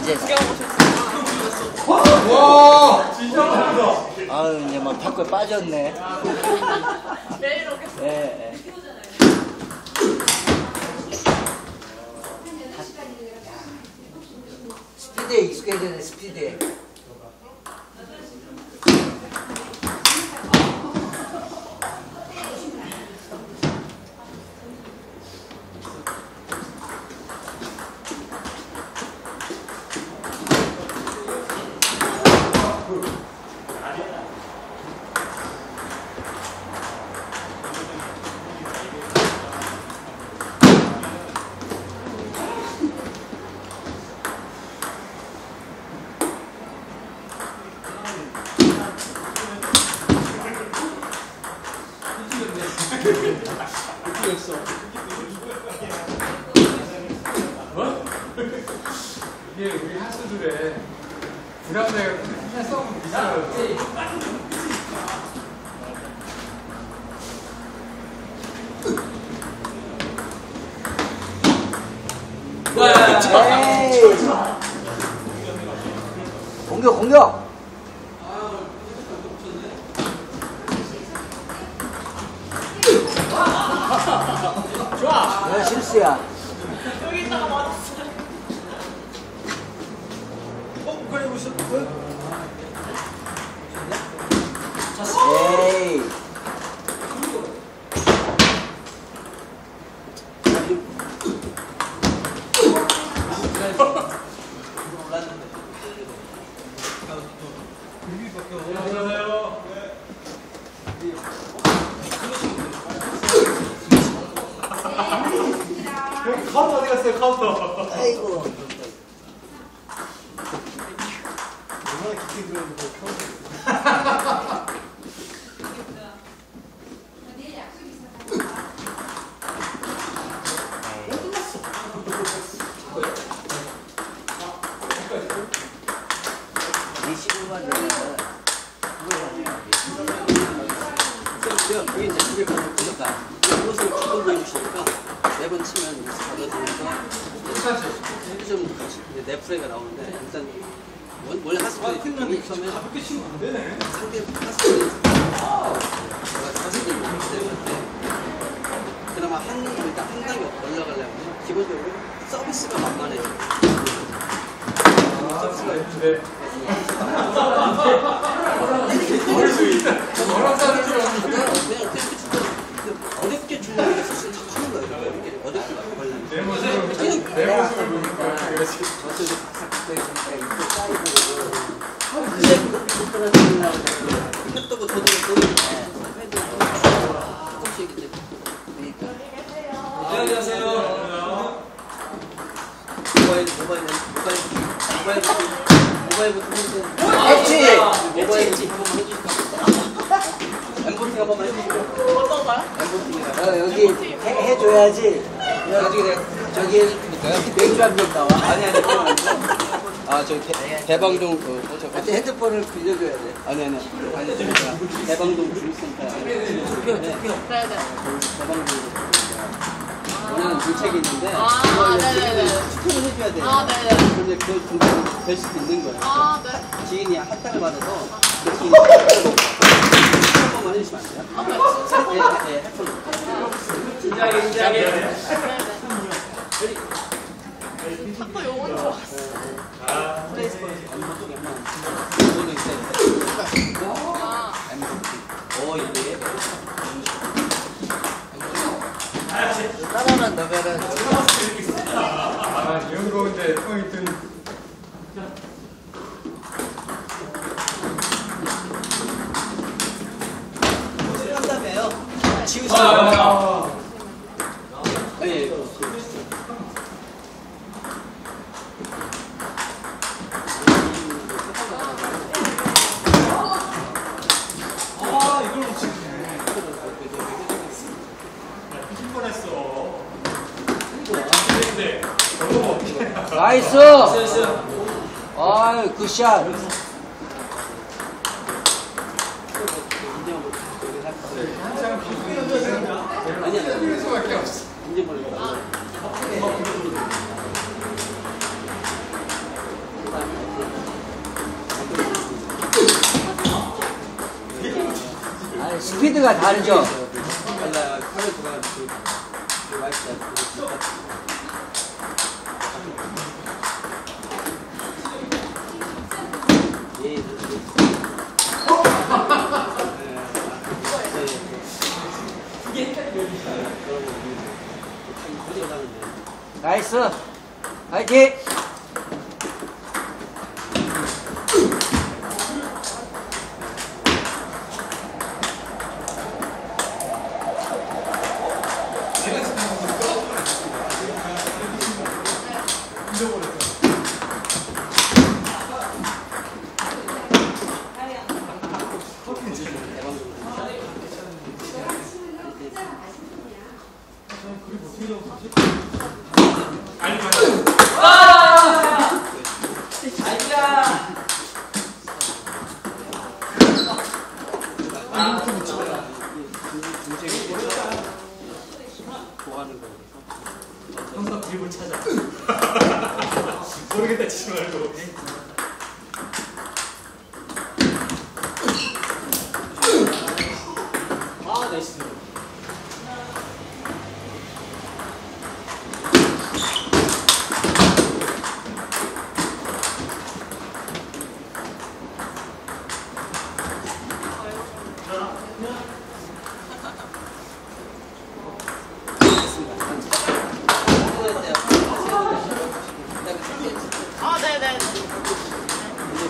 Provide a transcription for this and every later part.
낮에. 와 진짜 멋있다. 아유, 이제 막 턱을 빠졌네. 매일 오겠어. 예, 예. 스피드에 익숙해져야 돼, 스피드에. 이게 우리 하수들의 썩은 비싸요. 에이! 공격, 공격! 왜 실수야? 여기 있다가 맞았어. 에이! 카운터 어디 갔어요 카운터? 아이고. 이 시골만 되면 그냥 그게 이제 집에 가서 그러니까 이것을 주고 보여주시니까 매번 치면 받아주면서 좀 플레이가 나오는데 일단 원- 원래 하스플레이 팀이 처음에 가볍게 치면 안 되네. 상대 하스플레이 제가 자세히 못하기 때문에 그나마 한 일단 한 단계 올라가려면 기본적으로 서비스가 만만해요. 서비스가 네. 저런 사람 필요 없는데. 그냥 그냥 템포 칠 어렵게 주는 게 사실 자꾸 하는 거예요. 어렵게 어렵게 걸려면. 내 모습을 내 모습을 보니까. 저도 있으니까 이거 쌓이고 했다고 저도 저도 조금씩 이제 안녕하세요. 모바일 모바일 모바일 모바일 모바일부터. 했지? 모바일 한번 해주실까? 엠보팅 한 번만 해주세요. 어떤 거요? 엠보팅이라. 어, 여기 해, 해줘야지 나중에 내가 저기 맥주 한병 나와 아니 아니 그건 아니고. 아 저기 대, 대방동 그 뭐죠? 근데 핸드폰을 빌려줘야 돼 아니 아니 아니 저기 대방동 주민센터 투표 투표 네네. 대방동 우리는 물책이 있는데 아, 이제 네네네. 투표를 해줘야 돼. 아, 네네. 근데 그 등록이 될 수도 있는 거예요. 아, 네. 지인이 할당을 받아서 그 지인이 한 번만 해주시면 안 돼요? 아, 네. 또 요건 좋았어. 플레이스토어에서 언더 쪽에 한번 그거도 있어요. 아, 오, 이게. 하나만 넣으면은 아 이런 거인데 포인트. 한다며요. 지우시면 아. 예, 예. 아 이걸 못 치네. 칠 뻔했어. 근데 너무 어떻게? 나이스 아유 굿샷 친구밖에 없어. 이제 모르겠다. 스피드가 다르죠? 예, 라요. 커렌트가 이프가 그 똑같은 예, 나이스. 화이팅! 좋아하는 거. 항상 드립을 찾아. 모르겠다 치지 말고. 아, 나이스. 아, 네네. 근데 저기 이름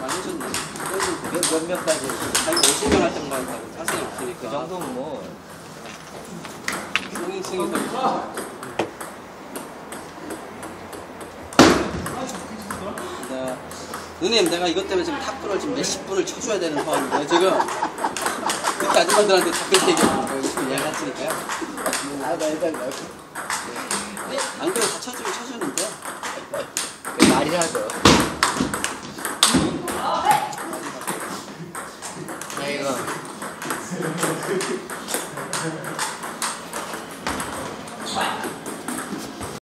많이 해줬네 몇, 몇 명까지? 자기 50명 할 때만 자신이 없으니까. 그 정도면 뭐. 승인 승인 서 내가 이것 때문에 지금 탁구를 지금 몇십 분을 쳐줘야 되는 상황인데 지금 그때 아줌마들한테 탁구 얘기하는 거예요. 지금 얘기했으니까요. 아, 나 일단, 나, 안 그래도